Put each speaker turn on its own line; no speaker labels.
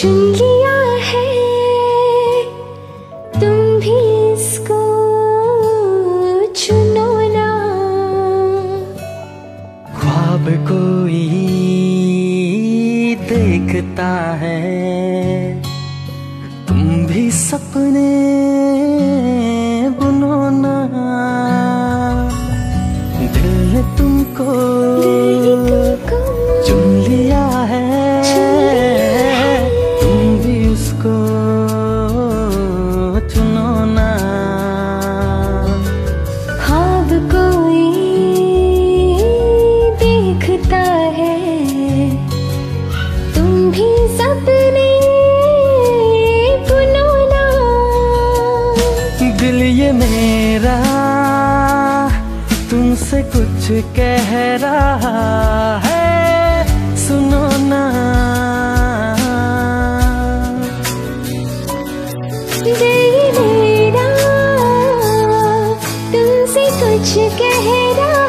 चुन लिया है, तुम भी इसको चुनो ना।
ख्वाब कोई देखता है, तुम भी सपने मेरा तुमसे
कुछ
कह रहा है सुनो ना। दिल मेरा तुमसे कुछ कह रहा